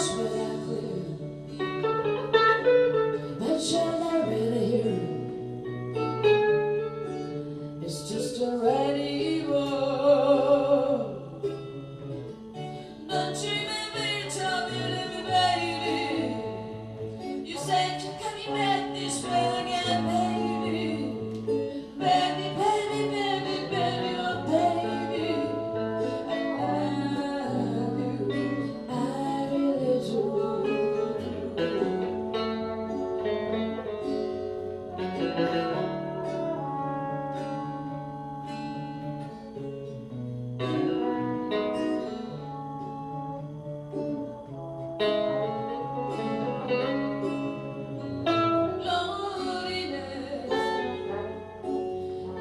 是。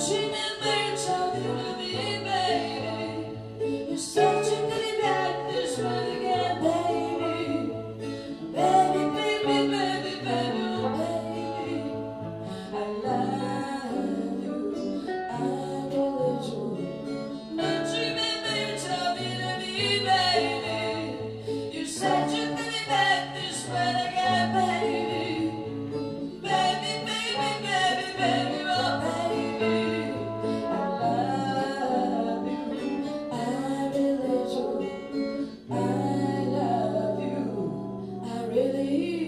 She really